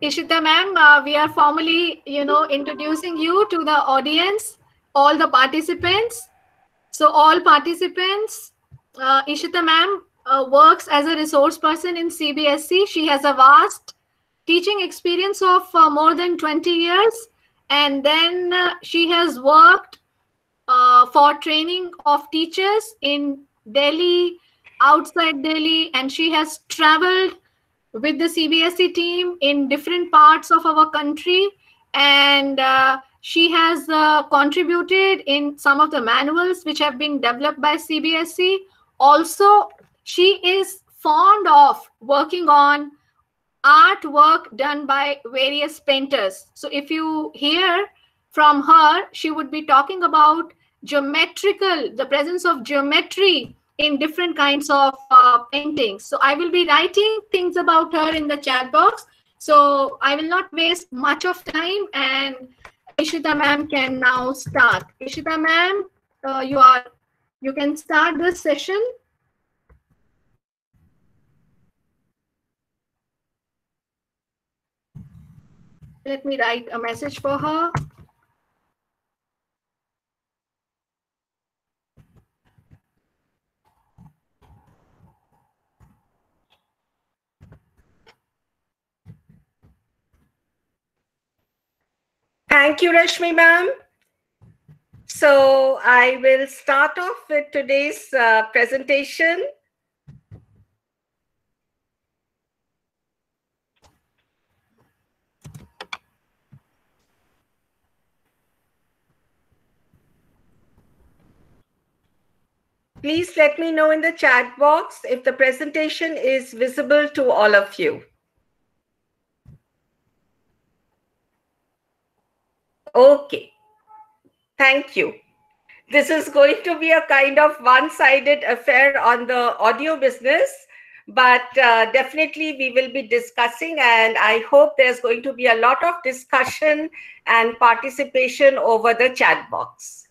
Ishita ma'am, uh, we are formally, you know, introducing you to the audience, all the participants. So all participants, uh, Ishita ma'am uh, works as a resource person in CBSE. She has a vast teaching experience of uh, more than 20 years. And then uh, she has worked uh, for training of teachers in Delhi, outside Delhi, and she has traveled with the CBSE team in different parts of our country. And uh, she has uh, contributed in some of the manuals which have been developed by CBSE. Also, she is fond of working on artwork done by various painters. So if you hear from her, she would be talking about geometrical, the presence of geometry in different kinds of uh, paintings. So I will be writing things about her in the chat box. So I will not waste much of time and Ishita ma'am can now start. Ishita ma'am, uh, you are you can start the session. Let me write a message for her. Thank you, Rashmi ma'am. So I will start off with today's uh, presentation. Please let me know in the chat box if the presentation is visible to all of you. Okay. Thank you. This is going to be a kind of one-sided affair on the audio business, but uh, definitely we will be discussing and I hope there's going to be a lot of discussion and participation over the chat box.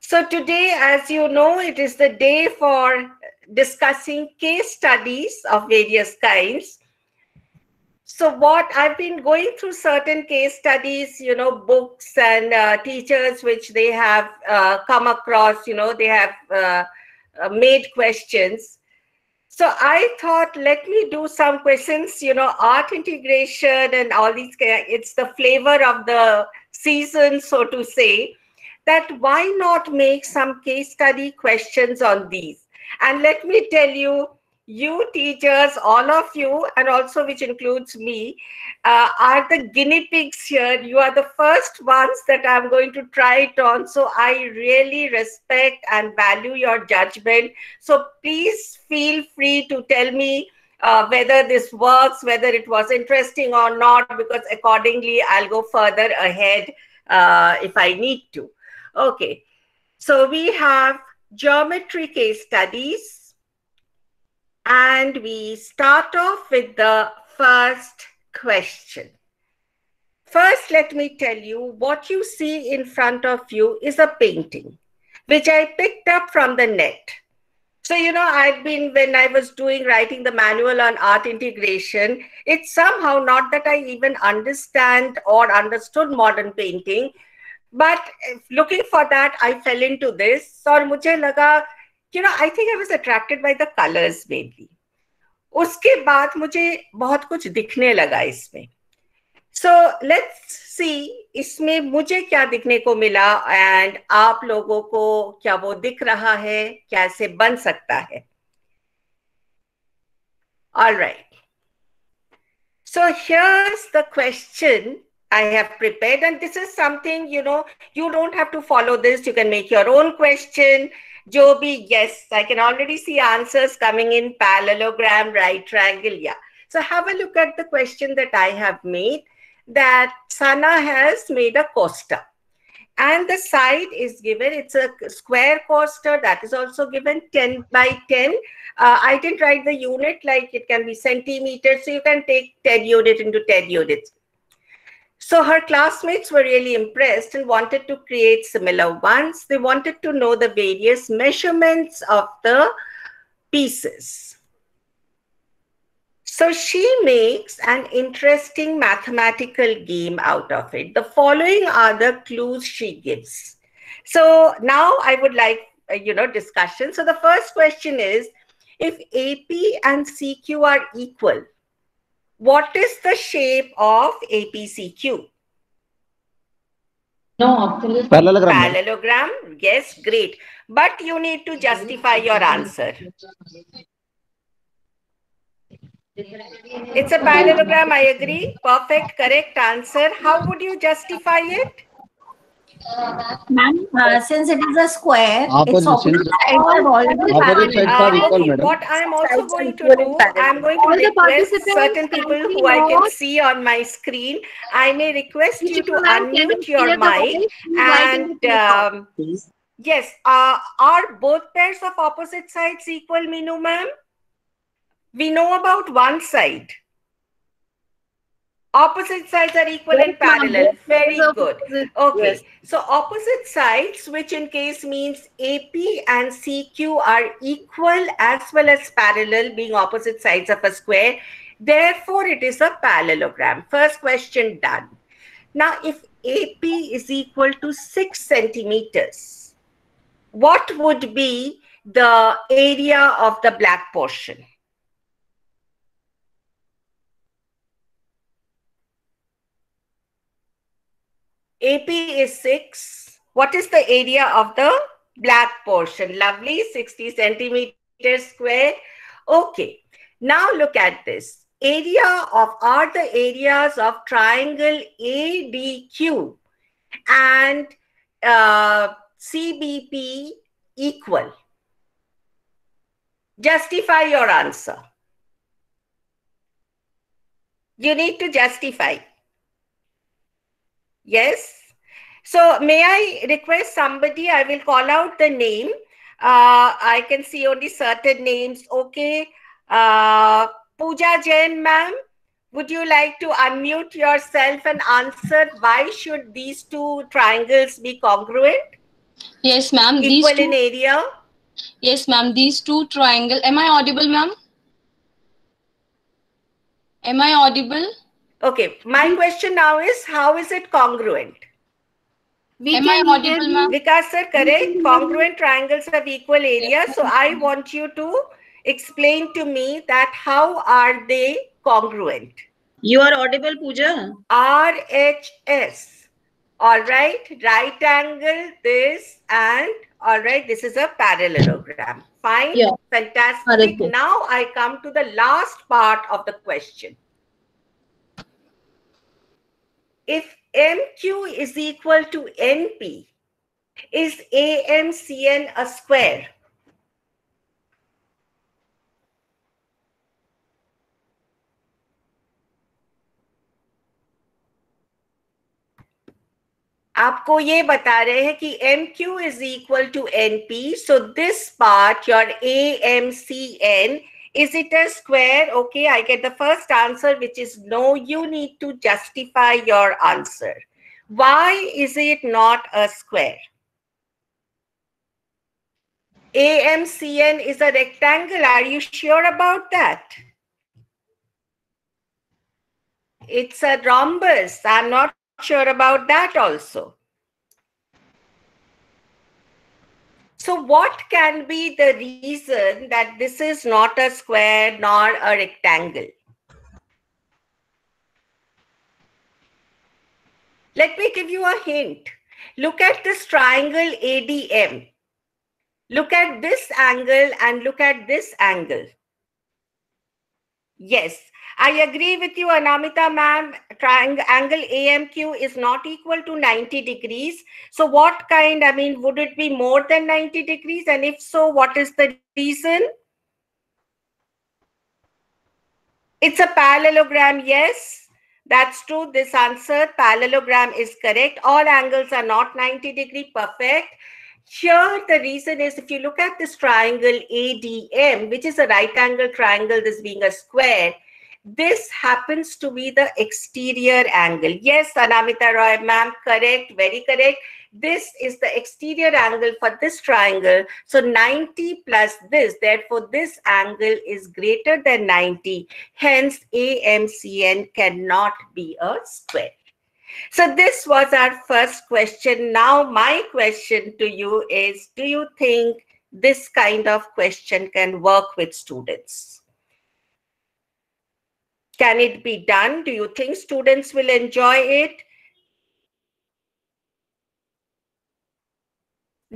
So today, as you know, it is the day for discussing case studies of various kinds so what i've been going through certain case studies you know books and uh, teachers which they have uh, come across you know they have uh, uh made questions. So i thought let me do some questions you know art integration and all these it's the flavor of the season so to say that why not make some case study questions on these? And let me tell you you teachers, all of you, and also which includes me, uh, are the guinea pigs here. You are the first ones that I'm going to try it on. So I really respect and value your judgment. So please feel free to tell me uh, whether this works, whether it was interesting or not, because accordingly I'll go further ahead uh, if I need to. Okay, so we have geometry case studies and we start off with the first question. First, let me tell you what you see in front of you is a painting, which I picked up from the net. So, you know, I've been, when I was doing writing the manual on art integration, it's somehow not that I even understand or understood modern painting, but looking for that, I fell into this. So, मुझे लगा You know I think I was attracted by the colours mainly उसके बाद मुझे बहुत कुछ दिखने लगा इसमें। सो लेट्स सी इसमें मुझे क्या दिखने को मिला एंड आप लोगों को क्या वो दिख रहा है, कैसे बन सकता है। All right so here's the question I have prepare and this is something you know you don't have to follow this you can make your own question Joby, yes, I can already see answers coming in parallelogram, right triangle. Yeah. So have a look at the question that I have made that Sana has made a coaster. And the side is given, it's a square coaster that is also given 10 by 10. Uh, I didn't write the unit like it can be centimeters. So you can take 10 unit into 10 units. So her classmates were really impressed and wanted to create similar ones. They wanted to know the various measurements of the pieces. So she makes an interesting mathematical game out of it. The following are the clues she gives. So now I would like, uh, you know, discussion. So the first question is, if AP and CQ are equal, what is the shape of APCQ? No, absolutely. Parallelogram. Parallelogram? Yes, great. But you need to justify your answer. It's a parallelogram, I agree. Perfect, correct answer. How would you justify it? Ma'am, uh, since it is a square, its Opposite opposite sides- sides already parallel. Uh, equal, okay, madam. What I'm also going to do, in. I'm going All to the request participants certain people who I can see on my screen. I may request you to Ishita ma'am, can unmute your mic voice? She's writing and it in the chat. um, yes, uh, are both pairs of opposite sides equal, Minu ma'am? We know about one side. Opposite sides are equal ma'am. parallel. Very good. opposite- Okay, yes. so opposite sides, which in case means AP and CQ are equal as well as parallel, being opposite sides of a square. Therefore, it is a parallelogram. First question done. Now, if AP is equal to 6 centimeters, what would be the area of the black portion? AP is 6. What is the area of the black portion? Lovely, 60 centimeters square. Okay, now look at this. Area of are the areas of triangle ADQ and uh, CBP equal? Justify your answer. You need to justify. Yes. So may I request somebody? I will call out the name. Uh, I can see only certain names. Okay. Uh, Pooja Jain, ma'am, would you like to unmute yourself and answer why should these two triangles be congruent, Yes, ma'am. These equal in two, area? yes, ma'am. These two triangle. Am I audible, ma'am? Am I audible? Okay. My question now is how is it congruent? We Am I can audible, hear you. ma'am? Vikas sir, correct? Congruent triangles have equal area. So I want you to explain to me that how are they congruent? You are audible, Pooja. RHS. All right, right angle, this, and all right, this is a parallelogram. Fine, Yeah. fantastic. Correct. Now I come to the last part of the question. If MQ is equal to NP, is AMCN a square? आपको ये बता रहे हैं कि M Q is equal to N P so this part your A M C N is it a square? Okay i get the first answer which is no you need to justify your answer. Why is it not a square? Amcn is a rectangle. Are you sure about that? It's a rhombus. I'm not sure about that also. So, what can be the reason that this is not a square nor a rectangle? Let me give you a hint. Look at this triangle ADM. Look at this angle and look at this angle. Yes, I agree with you, Anamita ma'am. Triangle angle AMQ is not equal to 90 degrees. So, what kind? I mean, would it be more than 90 degrees? And if so, what is the reason? It's a parallelogram, yes. That's true. This answer, parallelogram, is correct. All angles are not 90 degree. Perfect. Here, the reason is if you look at this triangle ADM, which is a right angle triangle, this being a square, This happens to be the exterior angle. Yes, Anamita Roy, ma'am, correct, very correct. This is the exterior angle for this triangle. So 90 plus this, therefore this angle is greater than 90. Hence AMCN cannot be a square. So this was our first question. Now my question to you is, do you think this kind of question can work with students? Can it be done? Do you think students will enjoy it?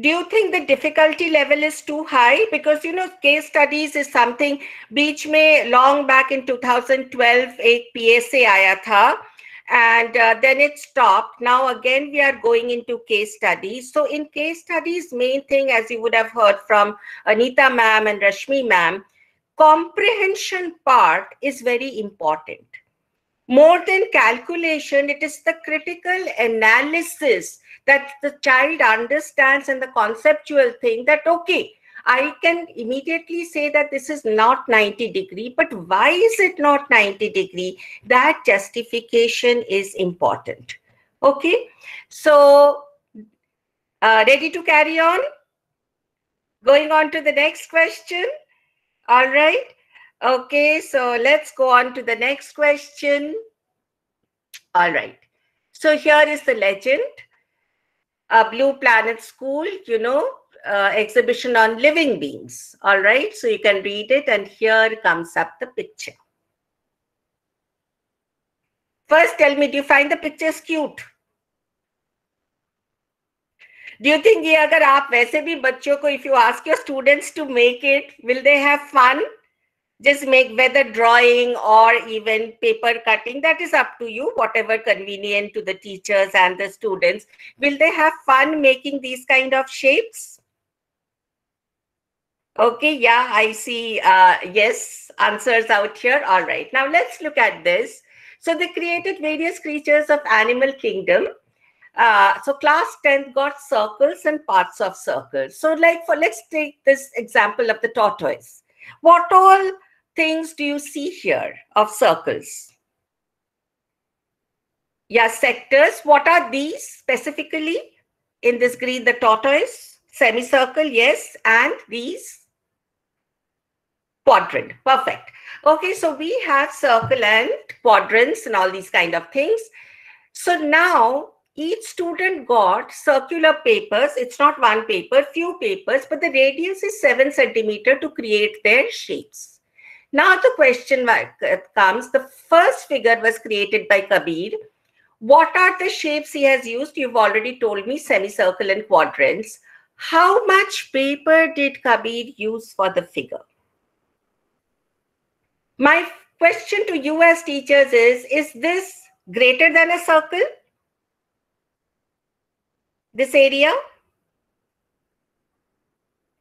do you think the difficulty level is too high because you know case studies is something beach may long back in 2012 ek psa aaya tha and uh, then it stopped now again we are going into case studies so in case studies main thing as you would have heard from anita ma'am and rashmi ma'am comprehension part is very important more than calculation it is the critical analysis that the child understands and the conceptual thing that okay I can immediately say that this is not 90 degree, but why is it not 90 degree? That justification is important. Okay, so uh, ready to carry on? Going on to the next question. All right. Okay, so let's go on to the next question. All right. So here is the legend a Blue Planet School, you know, uh, exhibition on living beings. All right, so you can read it, and here comes up the picture. First, tell me, do you find the pictures cute? Do you think ये अगर आप वैसे भी बच्चों को if you ask your students to make it, will they have fun? just make whether drawing or even paper cutting that is up to you whatever convenient to the teachers and the students will they have fun making these kind of shapes okay yeah i see uh, yes answers out here all right now let's look at this so they created various creatures of animal kingdom uh, so class 10 got circles and parts of circles so like for let's take this example of the tortoise what all things do you see here of circles? Yeah, sectors. What are these specifically in this green? The tortoise, semicircle, yes, and these quadrant. Perfect. Okay, so we have circle and quadrants and all these kind of things. So now each student got circular papers. It's not one paper, few papers, but the radius is seven centimeter to create their shapes. Now the question comes, the first figure was created by Kabir. What are the shapes he has used? You've already told me semicircle and quadrants. How much paper did Kabir use for the figure? My question to you as teachers is, is this greater than a circle? this area?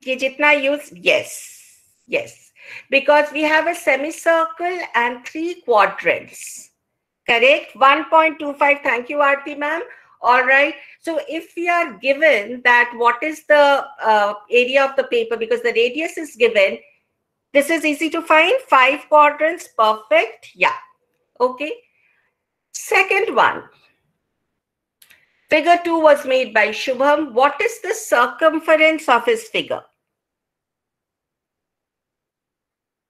Use yes yes. Because we have a semicircle and three quadrants. Correct? 1.25 thank you arti ma'am. All right. So if we are given that what is the uh, area of the paper because the radius is given this is easy to find. Five quadrants perfect. Yeah. Okay. Second one. Figure 2 was made by Shubham. What is the circumference of his figure?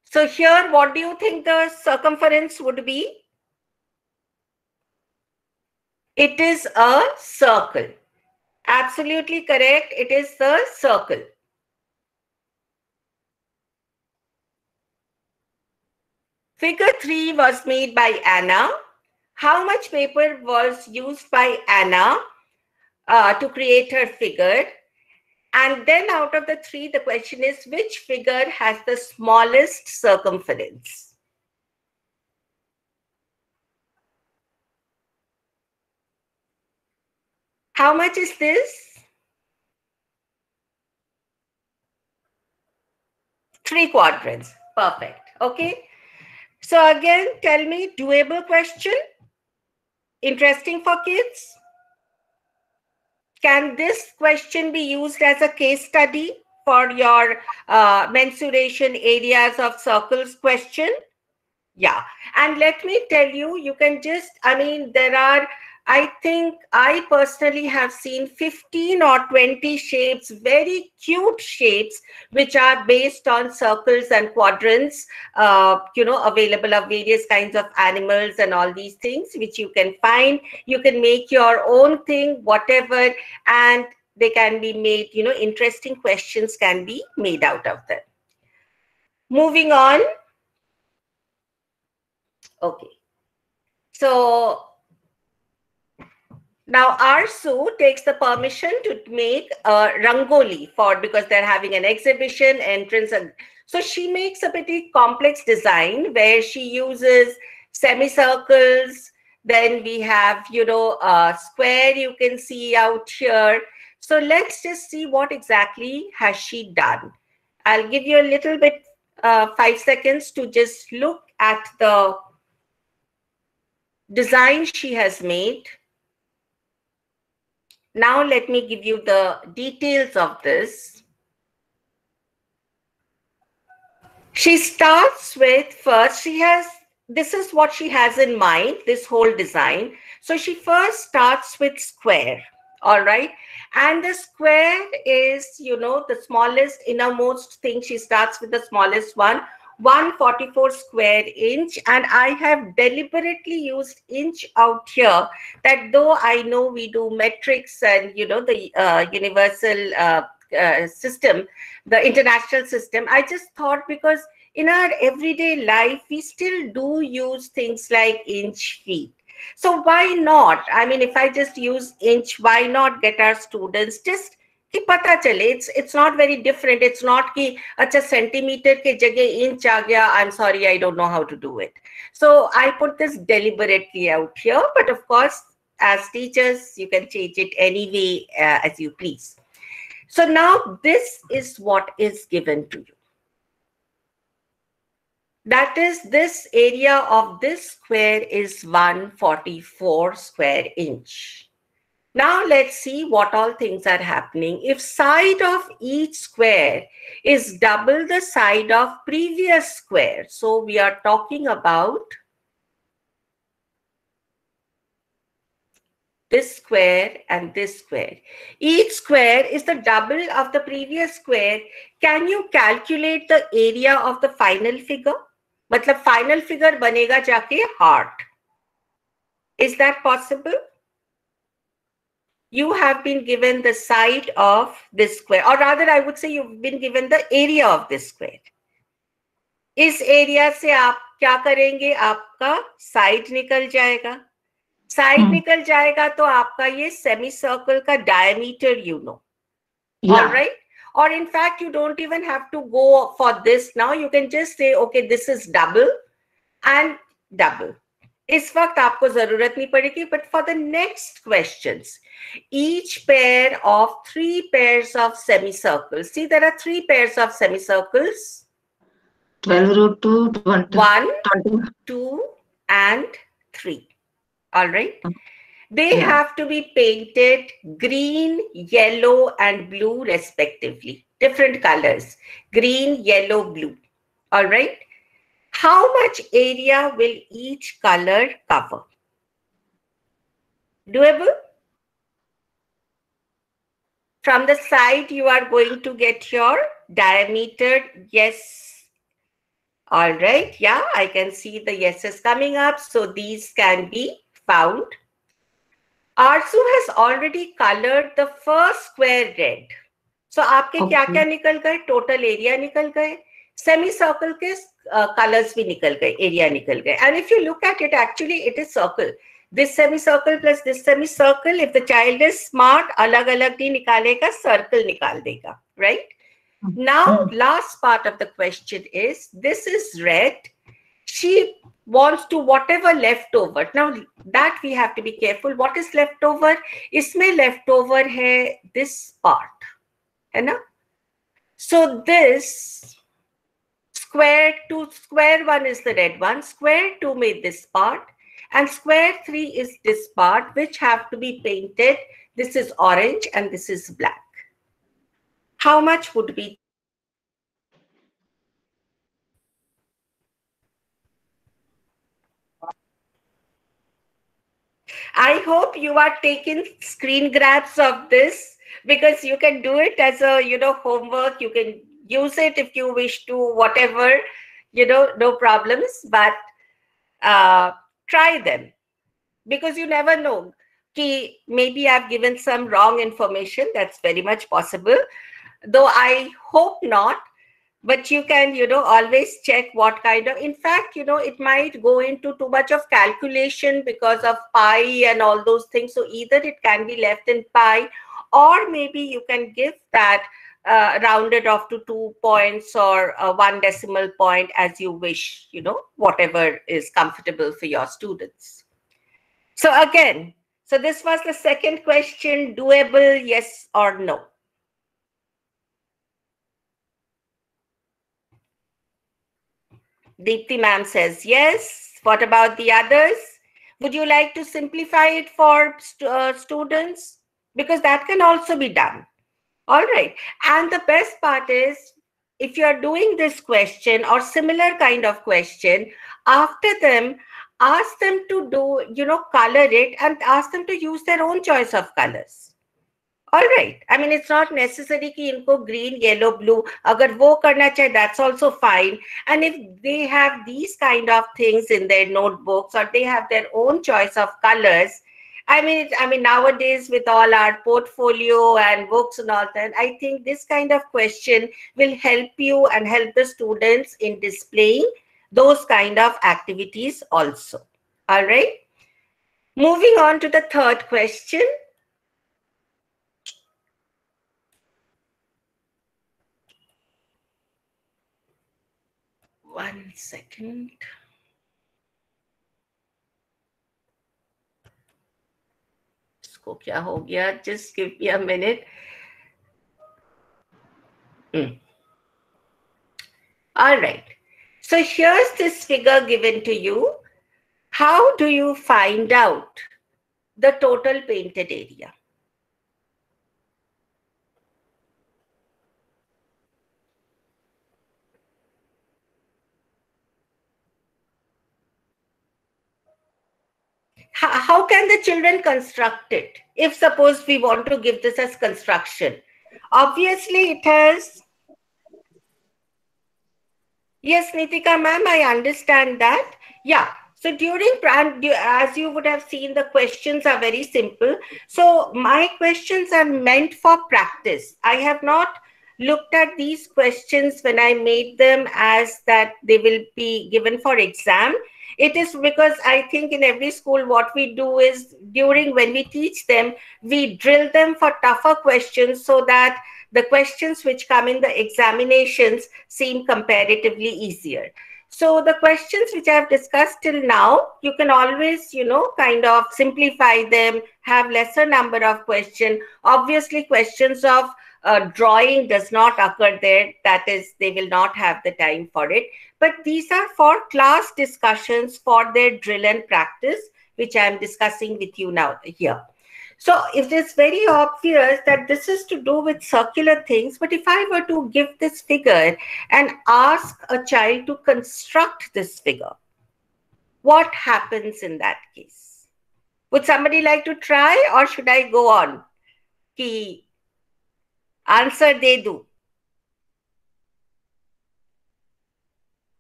So here, what do you think the circumference would be? It is a circle. Absolutely correct. It is the circle. Figure 3 was made by Anna. How much paper was used by Anna uh, to create her figure? And then out of the three, the question is which figure has the smallest circumference? How much is this? Three quadrants. Perfect. Okay. So again, tell me, doable question? Interesting for kids? Can this question be used as a case study for your uh, mensuration areas of circles question? Yeah. And let me tell you, you can just, I mean, there are, I think I personally have seen 15 or 20 shapes, very cute shapes, which are based on circles and quadrants, uh, you know, available of various kinds of animals and all these things, which you can find. You can make your own thing, whatever, and they can be made, you know, interesting questions can be made out of them. Moving on. Okay. So now Arzu takes the permission to make a rangoli for because they're having an exhibition entrance and so she makes a pretty complex design where she uses semicircles. Then we have, you know, a square you can see out here. So let's just see what exactly has she done. I'll give you a little bit, uh, five seconds to just look at the design she has made. Now let me give you the details of this. She starts with first, she has, this is what she has in mind, this whole design. So she first starts with square, all right? And the square is, you know, the smallest innermost thing. She starts with the smallest one, 144 square inch and i have deliberately used inch out here that though i know we do metrics and you know the uh, universal uh, uh, system the international system i just thought because in our everyday life we still do use things like inch feet. So why not? I mean if i just use inch why not get our students just कि पता चले it's it's not very different it's not कि अच्छा centimetre के जगह inch आ गया I am sorry I don't know how to do it so i put this deliberately out here but of course as teachers you can change it any way uh, as you please so now this is what is given to you that is this area of this square is 144 square inch now let's see what all things are happening. If side of each square is double the side of previous square, so we are talking about this square and this square. Each square is the double of the previous square. Can you calculate the area of the final figure? मतलब final figure बनेगा जाके heart. Is that possible? you have been given the side of this square, or rather, I would say you've been given the area of this square. इस area से आप क्या करेंगे आपका side निकल जाएगा साइड Hmm. निकल जाएगा तो आपका ये सेमी सर्कल का diameter you no Yeah. all right or in fact you don't even have to go for this now you can just say okay this is double and double इस वक्त आपको जरूरत नहीं पड़ेगी but for the next questions each pair of three pairs of semicircles see there are three pairs of semicircles 12 root 2, 20. one 20. two and three all right Mm. they Yeah. have to be painted green yellow and blue respectively different colors green yellow blue all right how much area will each color cover doable from the side you are going to get your diameter yes all right, yeah, I can see the yeses coming up. So these can be found. Arsu has already colored the first square red. So आपके क्या Okay. क्या निकल गए total area निकल गए semi circle के colours भी निकल गए एरिया निकल गए. And if you look at it actually it is circle this semi circle plus this semi circle if the child is smart अलग अलग नहीं निकालेगा सर्कल निकाल देगा right now last part of the question is this is red she wants to whatever left over now that we have to be careful. What is left over isme left over hai this part hai na so this Square 2, square 1 is the red one. Square 2 made this part. And square 3 is this part, which have to be painted. This is orange and this is black. How much would be I hope you are taking screen grabs of this because you can do it as a you know homework. You can use it if you wish to, whatever, you know, no problems. But uh, try them because you never know. Ki maybe I've given some wrong information. That's very much possible. Though I hope not but you can you know always check what kind of in fact you know it might go into too much of calculation because of pi and all those things so either it can be left in pi or maybe you can give that uh, rounded off to two points or uh, one decimal point as you wish you know whatever is comfortable for your students so again so this was the second question doable yes or no Deepthi ma'am says yes. What about the others? Would you like to simplify it for st uh, students? Because that can also be done All right. And the best part is if you're doing this question or similar kind of question, after them, ask them to do, you know, color it and ask them to use their own choice of colors. All right I mean it's not necessary कि इनको green yellow blue अगर वो करना चाहे that's also fine and if they have these kind of things in their notebooks और they have their own choice of colours I mean, I mean, nowadays with all our portfolio and books and all that, I think this kind of question will help you and help the students in displaying those kind of activities also. All right. Moving on to the third question. one second. उसको क्या हो गया? Just give me a minute all right so here's this figure given to you how do you find out the total painted area how can the children construct it? If suppose we want to give this as construction. Obviously it has yes nitika ma'am i understand that. Yeah. So during as you would have seen the questions are very simple. So my questions are meant for practice. I have not looked at these questions when i made them as that they will be given for exam it is because I think in every school, what we do is during when we teach them, we drill them for tougher questions so that the questions which come in the examinations seem comparatively easier. So the questions which I've discussed till now, you can always, you know, kind of simplify them, have lesser number of questions. Obviously, questions of uh, drawing does not occur there. That is, they will not have the time for it. But these are for class discussions for their drill and practice, which I am discussing with you now here. So it is very obvious that this is to do with circular things. But if I were to give this figure and ask a child to construct this figure, what happens in that case? Would somebody like to try or should I go on? Answer they do.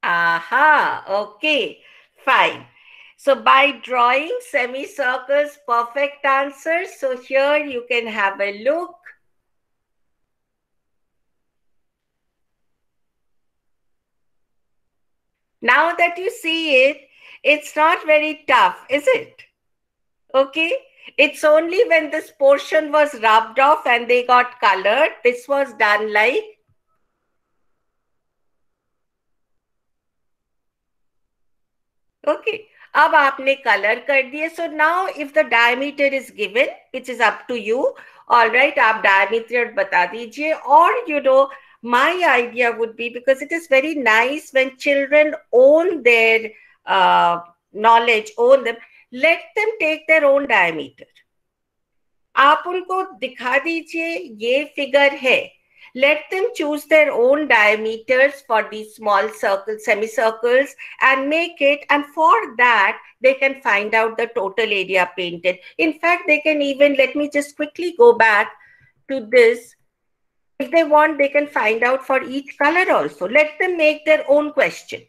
Aha, okay, fine. So by drawing semicircles, perfect answers. So here you can have a look. Now that you see it, it's not very tough, is it? Okay. It's only when this portion was rubbed off and they got colored, this was done like Okay. अब आपने colour कर दिए so now if the diameter is given which is up to you all right आप diameter बता दीजिए और you know my idea would be because it is very nice when children own their uh, knowledge own them let them take their own diameter आप उनको दिखा दीजिए ये figure है let them choose their own diameters for these small circles, semicircles, and make it. And for that, they can find out the total area painted. In fact, they can even, let me just quickly go back to this. If they want, they can find out for each color also. Let them make their own question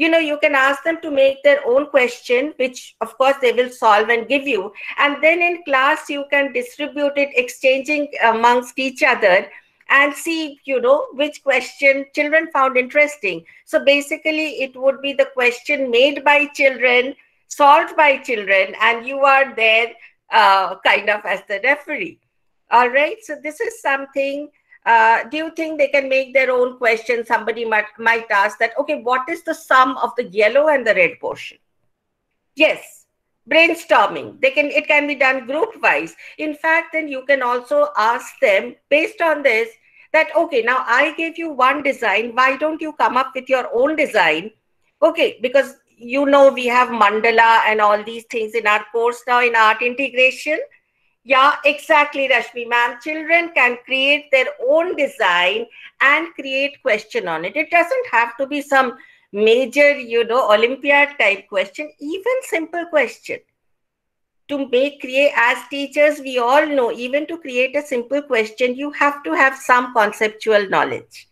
you know you can ask them to make their own question which of course they will solve and give you. And then in class you can distribute it exchanging amongst each other and see you know which question children found interesting. So basically it would be the question made by children solved by children and you are there uh, kind of as the referee. All right? So this is something uh, do you think they can make their own question? Somebody might, might ask that, okay, what is the sum of the yellow and the red portion? Yes, brainstorming. They can it can be done group wise. In fact, then you can also ask them based on this that okay, now I gave you one design. Why don't you come up with your own design? Okay, because you know we have mandala and all these things in our course now in art integration yeah, exactly, Rashmi ma'am. Children can create their own design and create question on it. It doesn't have to be some major, you know, Olympiad type question, even simple question. To make create as teachers, we all know, even to create a simple question, you have to have some conceptual knowledge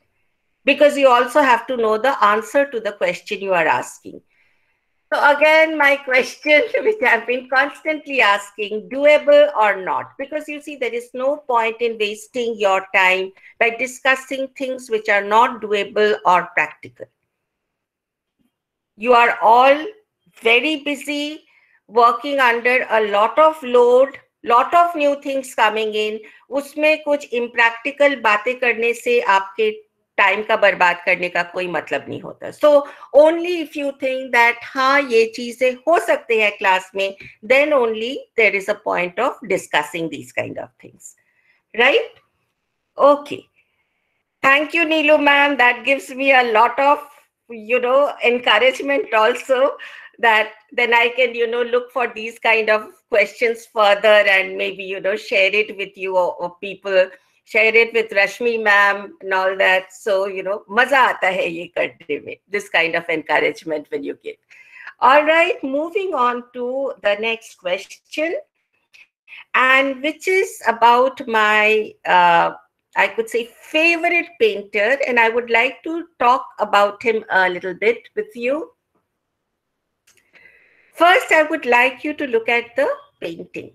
because you also have to know the answer to the question you are asking. So again, my question, which I've been constantly asking, doable or not? Because you see, there is no point in wasting your time by discussing things which are not doable or practical. You are all very busy, working under a lot of load, lot of new things coming in. उसमें कुछ impractical बातें करने से आपके time का बर्बाद करने का कोई मतलब नहीं होता। So only if you think that हाँ ये चीज़ें हो सकते हैं क्लास में then only there is a point of discussing these kind of things right okay thank you Neelu ma'am that gives me a lot of you know encouragement also that then I can you know look for these kind of question further and may be you know share it with you people share it with Rashmi ma'am and all that. So, you know, maza aata hai ye karne mein. This kind of encouragement when you give. All right, moving on to the next question. And which is about my, uh, I could say, favorite painter. And I would like to talk about him a little bit with you. First, I would like you to look at the painting.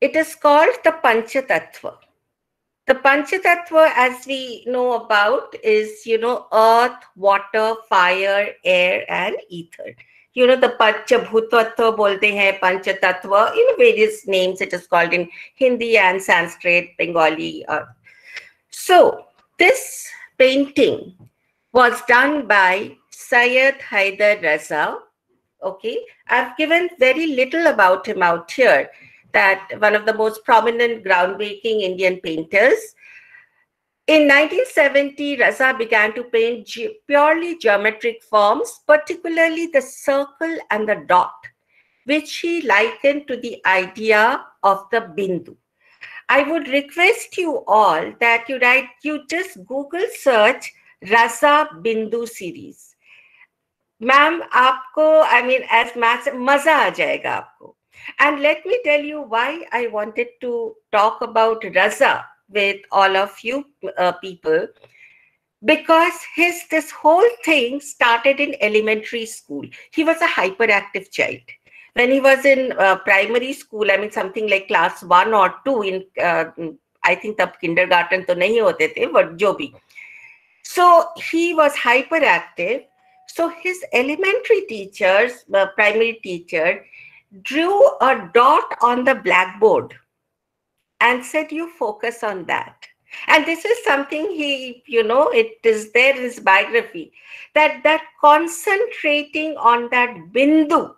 It is called the Panchatattva. The Panchatattva, as we know about, is, you know, earth, water, fire, air, and ether. You know, the Panchabhutattva bolte hai, Panchatattva, in various names it is called in Hindi and Sanskrit, Bengali. Uh. So, this painting was done by Syed Haider Raza. Okay, I've given very little about him out here that one of the most prominent groundbreaking Indian painters. In 1970, Raza began to paint ge purely geometric forms, particularly the circle and the dot, which he likened to the idea of the bindu. I would request you all that you write, you just Google search Raza Bindu series. Ma'am आपको I mean as math मजा आ जाएगा आपको and let me tell you why I wanted to talk about Raza with all of you uh, people. Because his this whole thing started in elementary school. He was a hyperactive child. When he was in uh, primary school, I mean something like class one or two in, uh, I think the kindergarten to nahi hote the, but jo. So he was hyperactive. So his elementary teachers, uh, primary teacher, drew a dot on the blackboard and said, You focus on that. And this is something he, you know, it is there in his biography that that concentrating on that bindu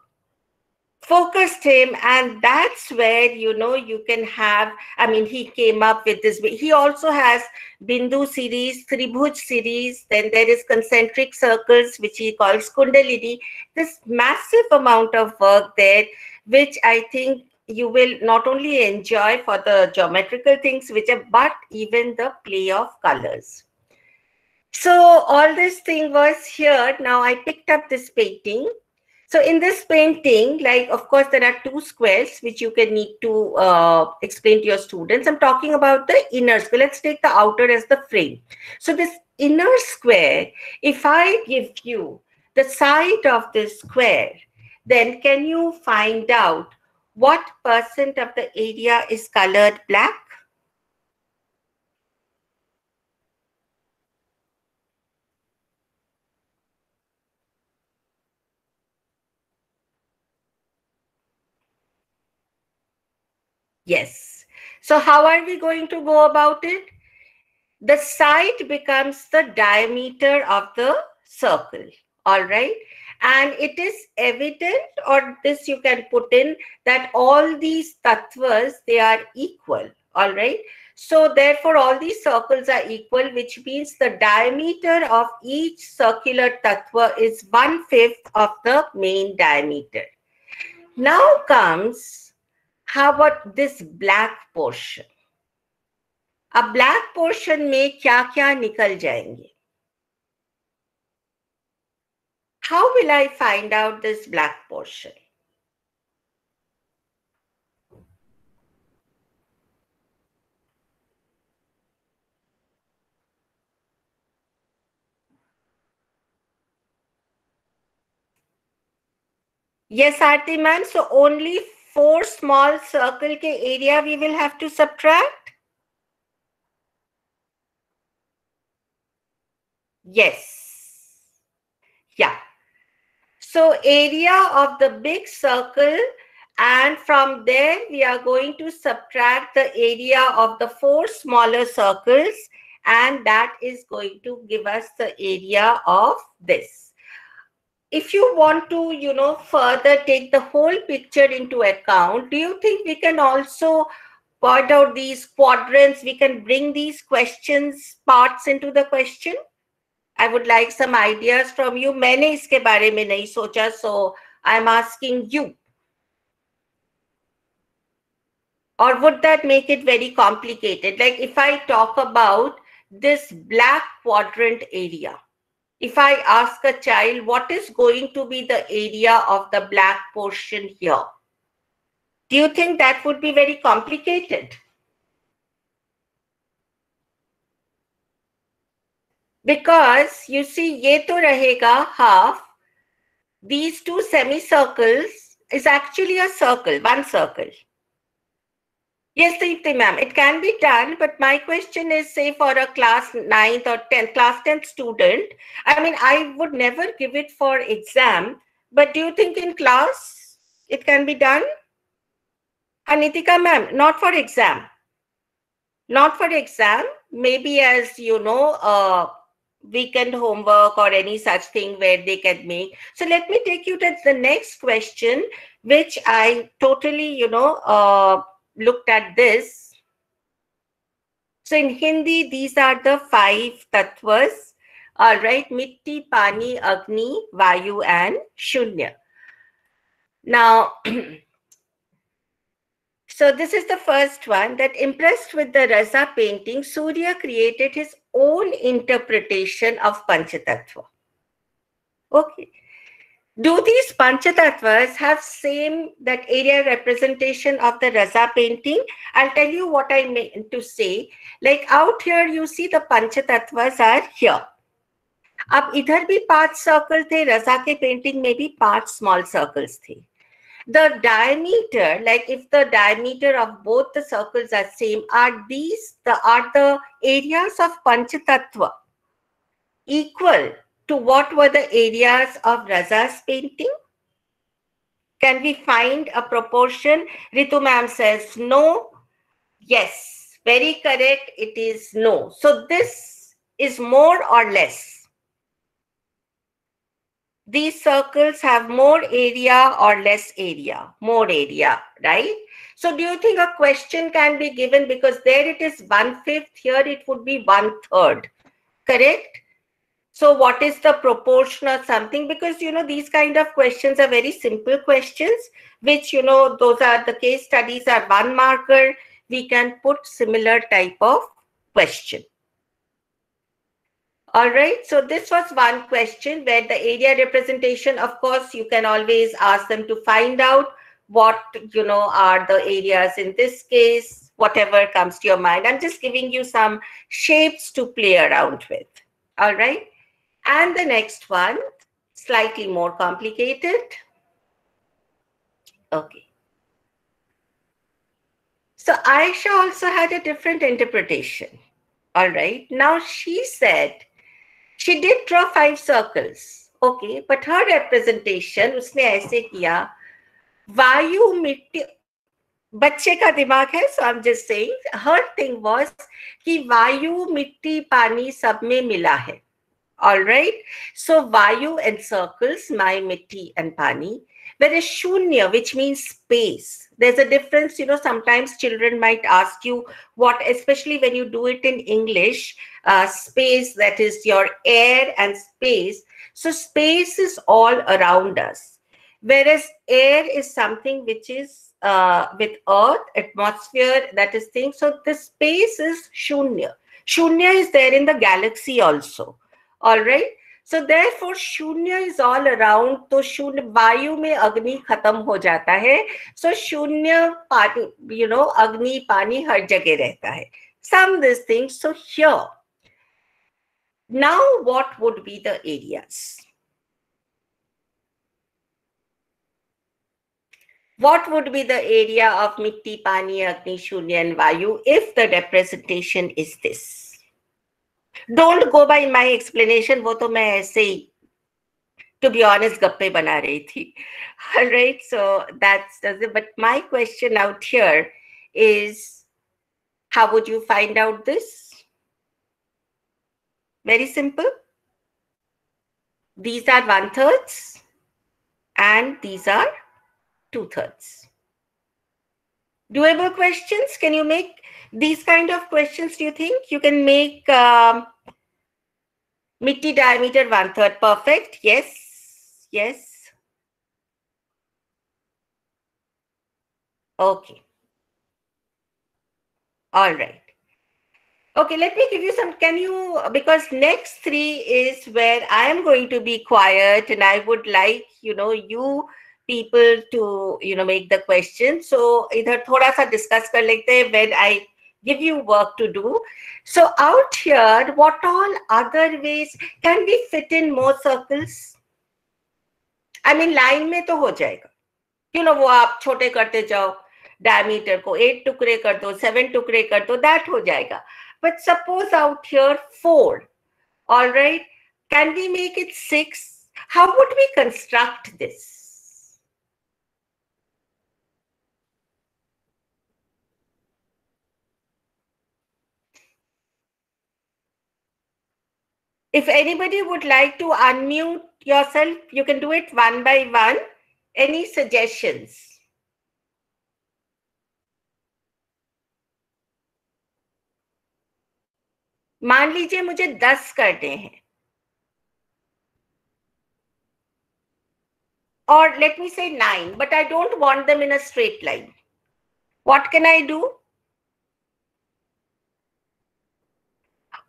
focused him and that's where you know you can have i mean he came up with this he also has bindu series tribhuj series then there is concentric circles which he calls kundalini this massive amount of work there which i think you will not only enjoy for the geometrical things which are, but even the play of colors. So all this thing was here. Now I picked up this painting. So in this painting, like of course there are two squares which you can need to uh, explain to your students. I'm talking about the inner square. Let's take the outer as the frame. So this inner square, if I give you the side of this square, then can you find out what percent of the area is colored black? Yes. So how are we going to go about it? The side becomes the diameter of the circle. All right. And it is evident, or this you can put in, that all these tattvas, they are equal. All right. So therefore, all these circles are equal, which means the diameter of each circular tattva is one-fifth of the main diameter. Now comes, how about this black portion अब black portion में क्या क्या निकल जाएँगे how will I find out this black portion Yes, Arti ma'am. So only four small circle ke area we will have to subtract? Yes. Yeah. So area of the big circle and from there we are going to subtract the area of the four smaller circles and that is going to give us the area of this If you want to, you know, further take the whole picture into account, do you think we can also point out these quadrants? We can bring these questions parts into the question? I would like some ideas from you. मैंने इसके बारे में नहीं सोचा, so I'm asking you. Or would that make it very complicated? Like if I talk about this black quadrant area, if I ask a child what is going to be the area of the black portion here, do you think that would be very complicated? Because you see, ye to rahega half. These two semicircles is actually a circle, one circle. Yes, Deepti ma'am, it can be done, but my question is, say for a class 9th or 10th, class 10th student, I mean, I would never give it for exam, but do you think in class it can be done? Anitika ma'am, not for exam. Not for exam, maybe as, you know, weekend homework or any such thing where they can make. So let me take you to the next question, which I totally, you know, uh, looked at this. So in Hindi, these are the five tattvas. All right, Mitti, Pani, Agni, Vayu, and Shunya. Now, so this is the first one that impressed with the Raza painting, Surya created his own interpretation of Panchatattva. Okay Do these Panchatattvas have same that area representation of the Raza painting? I'll tell you what I meant to say. Like out here, you see the Panchatattvas are here. अब इधर भी पांच circle थे रजा के painting में भी पांच small circles थे the diameter like if the diameter of both the circles are same are these the are the areas of panchatattva equal to what were the areas of raza's painting can we find a proportion ritu ma'am says no yes very correct it is no so this is more or less these circles have more area or less area? More area, right? So do you think a question can be given because there it is one fifth, here it would be one third, correct? So what is the proportion or something? Because, you know, these kind of questions are very simple questions, which, you know, those are the case studies are one marker. We can put similar type of question. All right, so this was one question where the area representation, of course, you can always ask them to find out what, you know, are the areas in this case, whatever comes to your mind. I'm just giving you some shapes to play around with. All right. And the next one, slightly more complicated. Okay. So Aisha also had a different interpretation. All right. Now she said she did draw five circles. Okay. But her representation, उसने ऐसे किया वायु मिट्टी बच्चे का दिमाग है so I am just saying her thing was कि वायु मिट्टी पानी सब में मिला है all right. So vayu encircles my mitti and pani. Whereas shunya which means space. There's a difference you know sometimes children might ask you what especially when you do it in english uh, space that is your air and space. So space is all around us. Whereas air is something which is uh, with earth atmosphere that is thing. So the space is shunya. Shunya is there in the galaxy also all right so therefore शून्य is all around तो शून्य वायु में अग्नि खत्म हो जाता है so शून्य पानी you know अग्नि पानी हर जगह रहता है some this thing so here now what would be the areas what would be the area of mitti pani agni shunya and vayu if the representation is this don't go bye my explanation वो तो मैं ऐसे ही to be honest गप्पे बना रही थी right so that's but my question out here is how would you find out this very simple these are one thirds and these are two thirds doable questions can you make these kind of questions do you think? You can make um, mitti diameter one third perfect. Yes. Yes. Okay. All right. Okay let me give you some can you because next three is where i am going to be quiet and i would like you know you people to you know make the question. So either thoda sa discuss kar lete when i give you work to do. So out here, what all other ways can we fit in more circles? I mean, line में तो हो जाएगा. You know, वो आप छोटे करते जाओ diameter को eight टुकड़े कर दो, seven टुकड़े कर दो, that हो जाएगा. But suppose out here four, all right? Can we make it six? How would we construct this? If anybody would like to unmute yourself, you can do it one by one. Any suggestions? मान लीजिए मुझे दस करने हैं or let me say nine, but I don't want them in a straight line. What can I do?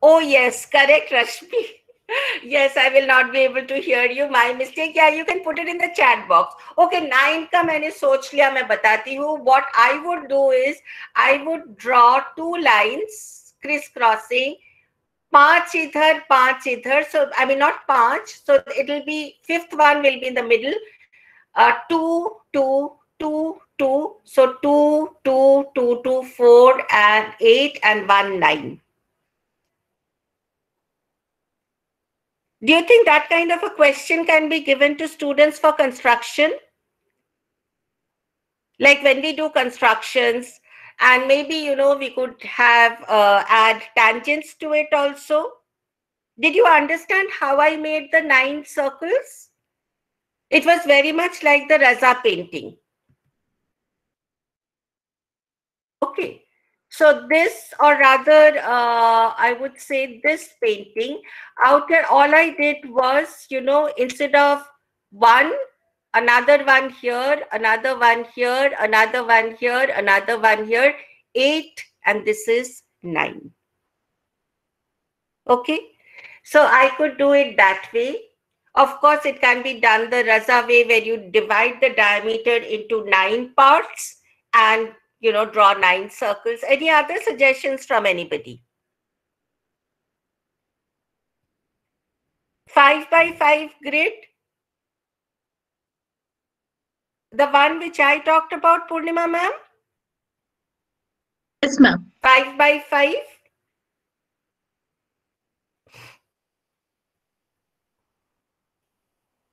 Oh, yes, correct, Rashmi. yes, I will not be able to hear you. My mistake. Yeah, you can put it in the chat box. Okay, nine का मैंने सोच लिया मैं बताती हूँ. What I would do is I would draw two lines crisscrossing. पांच इधर पांच इधर so I mean not पांच so it will be fifth one will be in the middle uh, two two two two so two two two two four and eight and one nine Do you think that kind of a question can be given to students for construction? Like when we do constructions, and maybe you know we could have uh, add tangents to it also. Did you understand how I made the nine circles? It was very much like the Raza painting. Okay, So this, or rather, uh, I would say this painting, out here, all I did was, you know, instead of one, another one here, another one here, another one here, another one here, eight, and this is nine. Okay, so I could do it that way. Of course, it can be done the Raza way where you divide the diameter into nine parts and you know draw nine circles. Any other suggestions from anybody? Five by five grid. The one which I talked about, Purnima ma'am? Yes, ma'am. Five by five.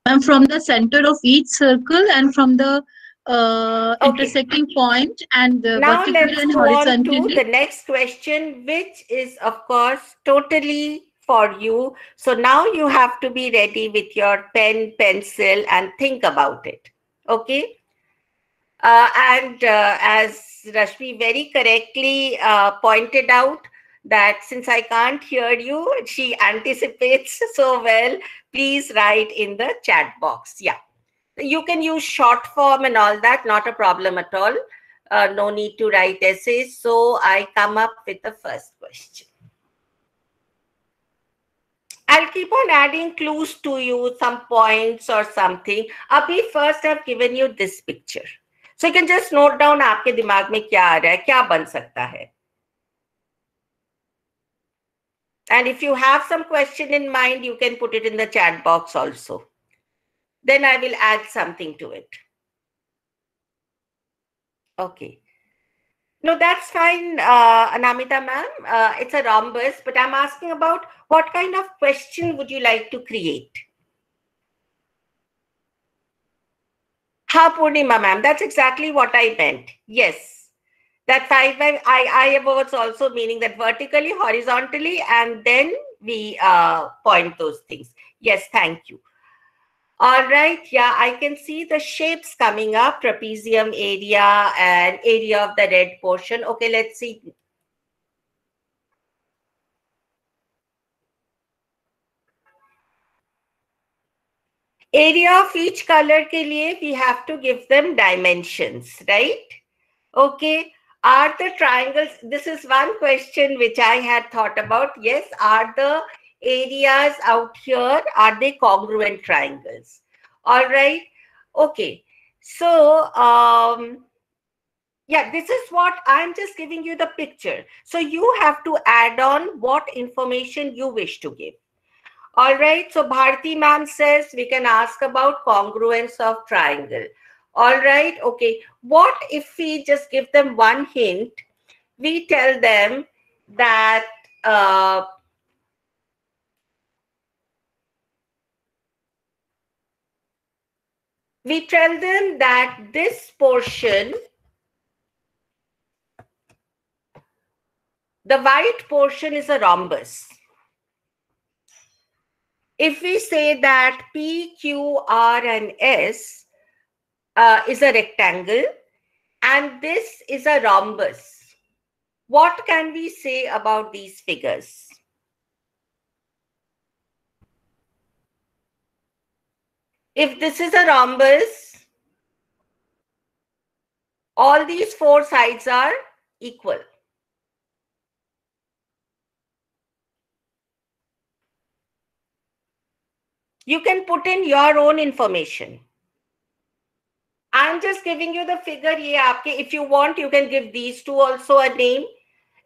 Ma'am, from the center of each circle and from the uh, Okay. intersecting point and the now vertical let's and on to the next question which is of course totally for you. So now you have to be ready with your pen pencil and think about it. Okay? Uh, and uh, as rashmi very correctly uh, pointed out that since i can't hear you she anticipates so well please write in the chat box. Yeah you can use short form and all that not a problem at all uh, no need to write essays. So I come up with the first question. I'll keep on adding clues to you, some points or something. Abhi first I've given you this picture. So you can just note down आपके दिमाग में क्या आ रहा है, क्या बन सकता है. And if you have some question in mind, you can put it in the chat box also. Then I will add something to it. Okay. No, that's fine, uh, Anamita ma'am. Uh, it's a rhombus, but I'm asking about what kind of question would you like to create? Ha, Purnima ma'am, that's exactly what I meant. Yes. That five, five I, I was also meaning that vertically, horizontally, and then we uh, point those things. Yes, thank you. All right, yeah, I can see the shapes coming up, trapezium area and area of the red portion. Okay, let's see. Area of each color ke liye, we have to give them dimensions, right? Okay, are the triangles, this is one question which I had thought about. Yes, are the areas out here, are they congruent triangles? All right. Okay. So, um, yeah, this is what I'm just giving you the picture. So you have to add on what information you wish to give. All right. So Bharti ma'am says we can ask about congruence of triangle. All right. Okay. What if we just give them one hint? We tell them that uh, we tell them that this portion, the white portion is a rhombus. If we say that P, Q, R, and S uh, is a rectangle and this is a rhombus, what can we say about these figures? if this is a rhombus, all these four sides are equal. You can put in your own information. I'm just giving you the figure. If you want, you can give these two also a name.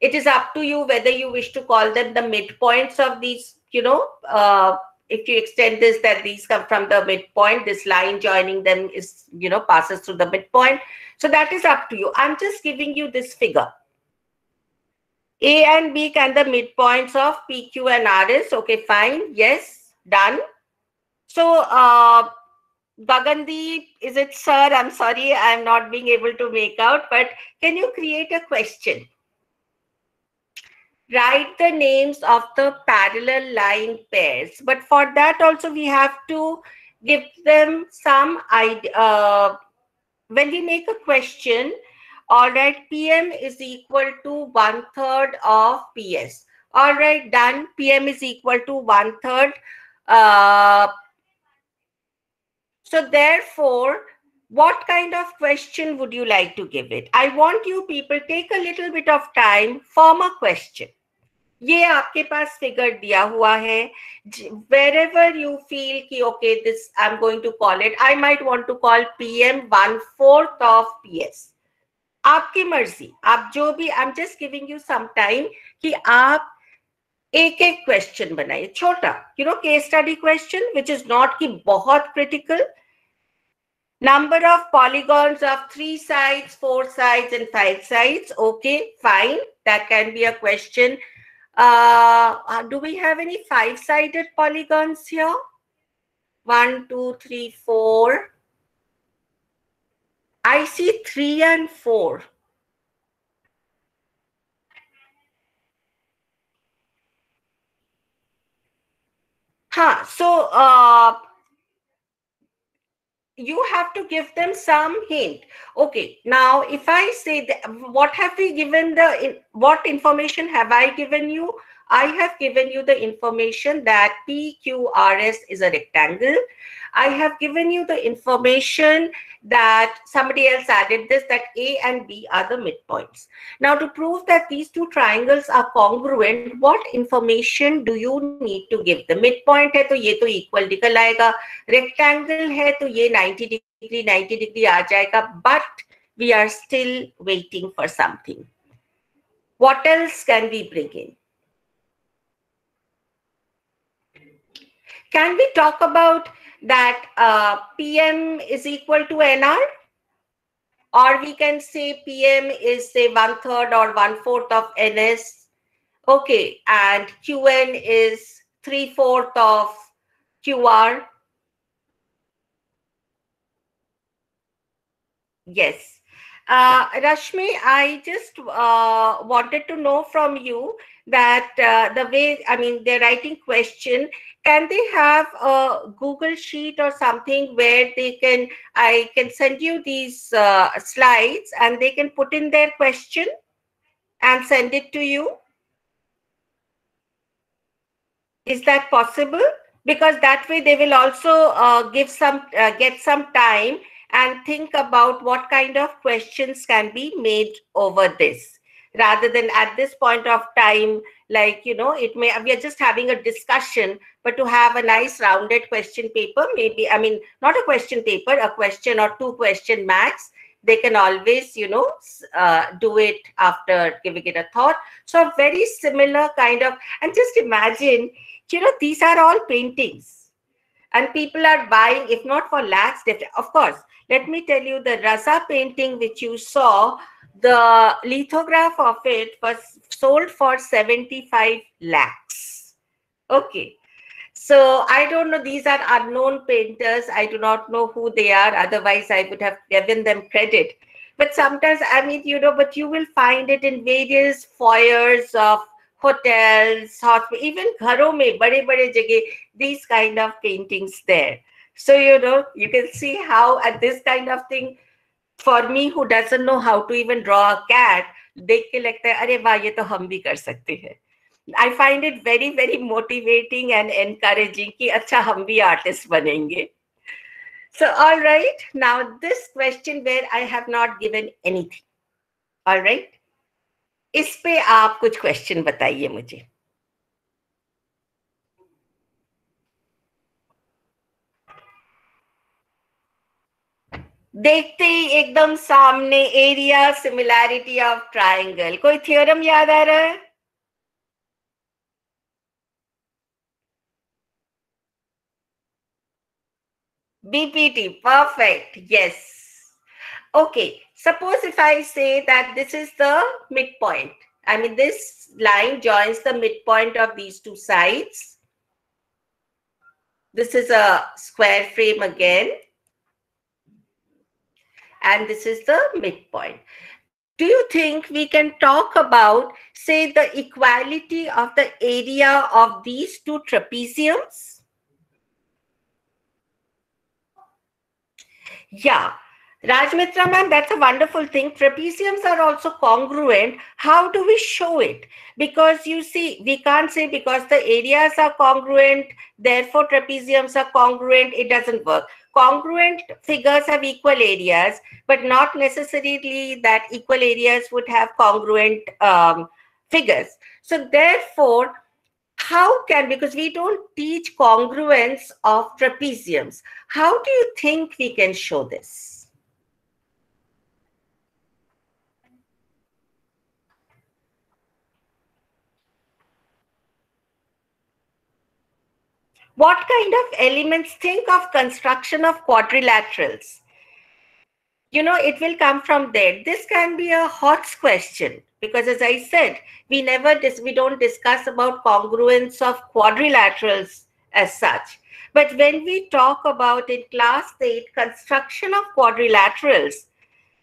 It is up to you whether you wish to call them the midpoints of these, you know, uh, if you extend this, that these come from the midpoint, this line joining them is, you know, passes through the midpoint. So that is up to you. I'm just giving you this figure. A and B can the midpoints of P, Q, and rs okay, fine. Yes, done. So, uh, Gagandeep, is it sir? I'm sorry, I'm not being able to make out, but can you create a question? Write the names of the parallel line pairs, but for that also we have to give them some idea. Uh, when we make a question, All right, PM is equal to one third of PS. All right, done. PM is equal to one third. Uh, so therefore, what kind of question would you like to give it? I want you people take a little bit of time, form a question. ये आपके पास figure दिया हुआ है। Wherever you feel की okay this I am going to call it I might want to call P M one fourth of P S आपकी मर्ज़ी, आप जो भी I am just giving you some time कि आप एक एक क्वेश्चन बनाइए, छोटा you know case study question which is not की बहुत critical number of polygons of three side four side and five side okay fine that can be a question uh, do we have any five sided polygons here one two three four i see three and four Huh. So uh, you have to give them some hint. Okay. Now, if I say that, what have we given the what information have I given you? I have given you the information that PQRS is a rectangle. I have given you the information that somebody else added this, that A and B are the midpoints. Now, to prove that these two triangles are congruent, what information do you need to give? The midpoint hai to ye to equal aega. Rectangle hai to ye 90 degree, 90 degree aa. But we are still waiting for something. What else can we bring in? Can we talk about that uh, PM is equal to NR? Or we can say PM is say one third or one fourth of NS. Okay, and QN is three fourth of QR. Yes. Uh, Rashmi, I just uh, wanted to know from you that uh, the way, I mean, they're writing question, can they have a Google sheet or something where they can, I can send you these uh, slides and they can put in their question and send it to you? Is that possible? Because that way they will also uh, give some, uh, get some time and think about what kind of questions can be made over this rather than at this point of time like you know it may we are just having a discussion but to have a nice rounded question paper maybe i mean not a question paper a question or two question max they can always you know uh, do it after giving it a thought. So a very similar kind of and just imagine you know these are all paintings. And people are buying if not for lakhs of course. Let me tell you the Raza painting which you saw, the lithograph of it was sold for 75 lakhs. Okay. So I don't know, these are unknown painters. I do not know who they are. Otherwise, I would have given them credit. But sometimes, I mean, you know, but you will find it in various foyers of hotels, hospitals, even gharo bade bade jagah, these kind of paintings there. So, you know, you can see how at this kind of thing, for me who doesn't know how to even draw a cat देख के लगता है, अरे वाह, ये तो हम भी कर सकते हैं. I find it very very motivating and encouraging कि अच्छा हम भी आर्टिस्ट बनेंगे। So all right now this question where I have not given anything all right इस पे आप कुछ क्वेश्चन बताइए मुझे। देखते ही एकदम सामने एरिया सिमिलैरिटी ऑफ़ ट्राइंगल कोई थ्योरम याद आ रहा है? BPT perfect yes okay suppose if I say that this is the mid point I mean this line joins the mid point of these two sides this is a square frame again And this is the midpoint. Do you think we can talk about, say, the equality of the area of these two trapeziums? Yeah. Rajmitra ma'am, that's a wonderful thing. Trapeziums are also congruent. How do we show it? Because you see, we can't say because the areas are congruent, therefore trapeziums are congruent. It doesn't work. Congruent figures have equal areas, but not necessarily that equal areas would have congruent um, figures. So therefore, how can, because we don't teach congruence of trapeziums, how do you think we can show this? What kind of elements? Think of construction of quadrilaterals. You know, it will come from there. This can be a hot question because as I said, we never, dis- we don't discuss about congruence of quadrilaterals as such. But when we talk about in class 8 construction of quadrilaterals,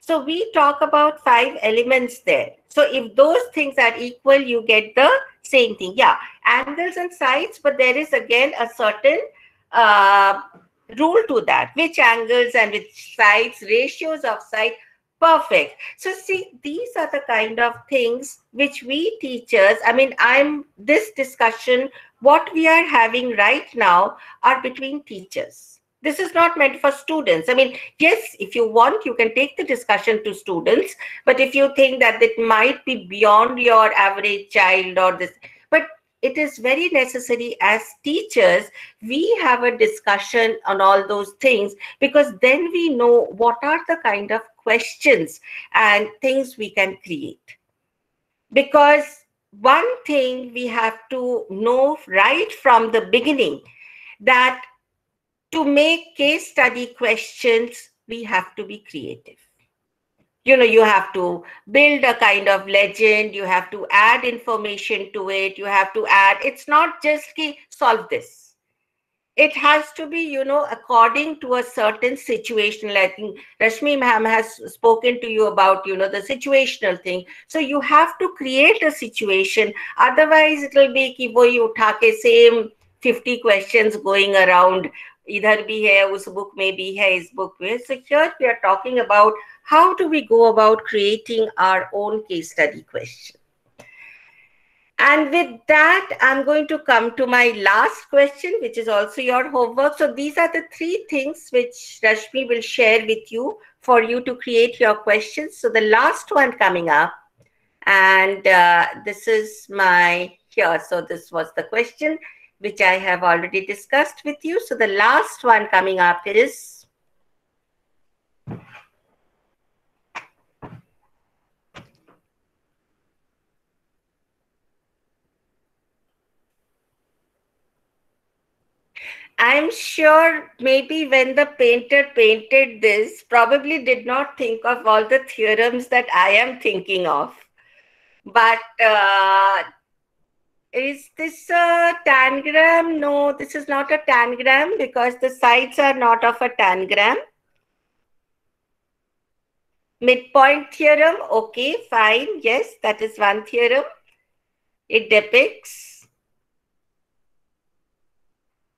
so we talk about five elements there. So if those things are equal, you get the same thing. Yeah, angles and sides, but there is again a certain uh, rule to that. Which angles and which sides, ratios of side, perfect. So see, these are the kind of things which we teachers, I mean, I'm this discussion, what we are having right now are between teachers this is not meant for students. I mean, yes, if you want, you can take the discussion to students. But if you think that it might be beyond your average child or this, but it is very necessary as teachers, we have a discussion on all those things because then we know what are the kind of questions and things we can create. Because one thing we have to know right from the beginning that to make case study questions, we have to be creative. You know, you have to build a kind of legend, you have to add information to it, you have to add, it's not just solve this. It has to be, you know, according to a certain situation. Like mm, Rashmi ma'am has spoken to you about, you know, the situational thing. So you have to create a situation. Otherwise, it will be ki ke same 50 questions going around इधर भी है उस book में भी है इस book में so here we are talking about how do we go about creating our own case study question and with that i'm going to come to my last question which is also your homework so these are the three things which rashmi will share with you for you to create your questions so the last one coming up and uh, this is my here so this was the question which I have already discussed with you. So the last one coming up is I'm sure maybe when the painter painted this, probably did not think of all the theorems that I am thinking of. But uh, is this a tangram? No, this is not a tangram because the sides are not of a tangram. Midpoint theorem, okay, fine. Yes, that is one theorem. It depicts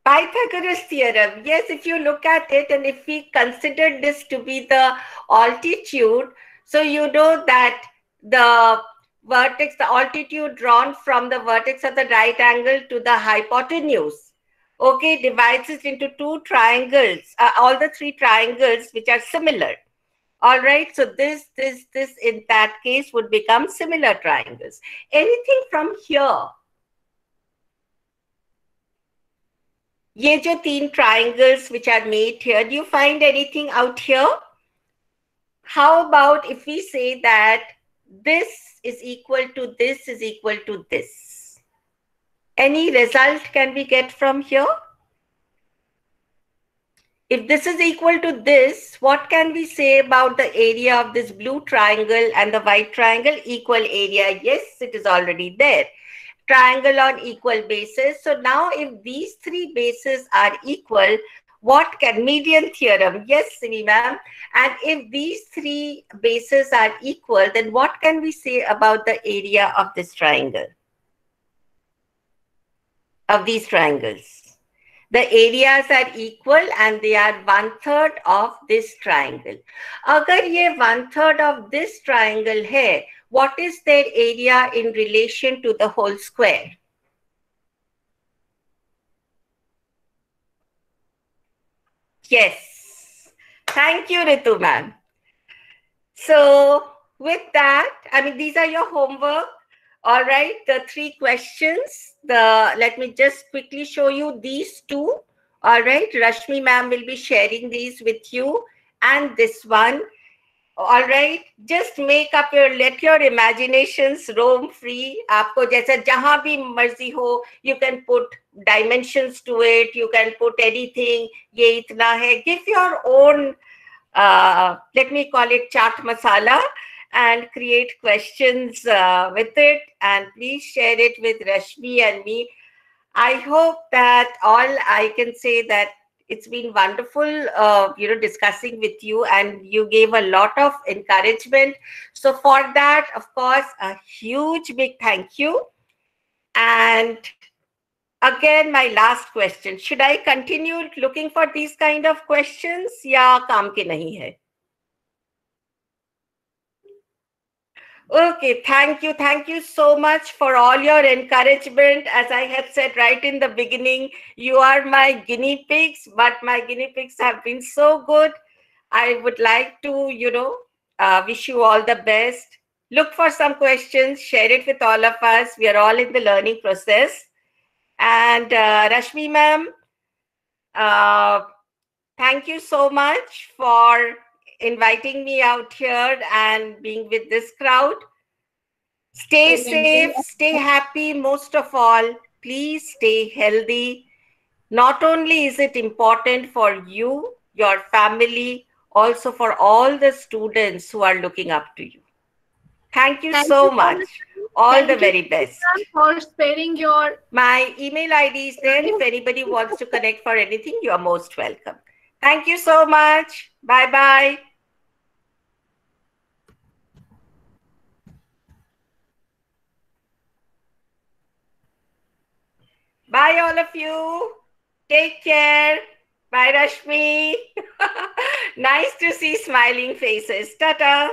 Pythagoras theorem. Yes, if you look at it and if we consider this to be the altitude, so you know that the vertex, the altitude drawn from the vertex of the right angle to the hypotenuse, okay, divides it into two triangles, uh, all the three triangles which are similar. All right, so this, this, this in that case would become similar triangles. Anything from here? ये जो तीन triangles which are made here, do you find anything out here? How about if we say that this is equal to this is equal to this. Any result can we get from here? If this is equal to this, what can we say about the area of this blue triangle and the white triangle? Equal area. Yes, it is already there. Triangle on equal basis. So now if these three bases are equal, what can median theorem? Yes, Simi ma'am. And if these three bases are equal, then what can we say about the area of this triangle? Of these triangles? The areas are equal and they are one third of this triangle. अगर ये one third of this triangle है, what is their area in relation to the whole square? Yes. Thank you, Ritu ma'am. So with that, I mean, these are your homework. All right, the three questions. The let me just quickly show you these two. All right, Rashmi ma'am will be sharing these with you, and this one all right just make up your let your imaginations roam free. aapko jaisa jahan bhi marzi ho you can put dimensions to it you can put anything. ye itna hai give your own uh, let me call it chat masala and create questions uh, with it. And please share it with rashmi and me. I hope that all i can say that it's been wonderful, uh, you know, discussing with you and you gave a lot of encouragement. So for that, of course, a huge big thank you. And again, my last question, should I continue looking for these kind of questions? या काम के नहीं है? Okay, thank you. Thank you so much for all your encouragement. As I had said right in the beginning, you are my guinea pigs, but my guinea pigs have been so good. I would like to, you know, uh, wish you all the best. Look for some questions, share it with all of us. We are all in the learning process. And uh, Rashmi ma'am, uh, thank you so much for inviting me out here and being with this crowd. Stay safe, stay happy, most of all, please stay healthy. Not only is it important for you, your family, also for all the students who are looking up to you. Thank you Thank so you much. much. All Thank the very best. for sparing your My email ID is there. If anybody wants to connect for anything, you are most welcome. Thank you so much. Bye bye. Bye, all of you. Take care. Bye, Rashmi. nice to see smiling faces. Ta ta.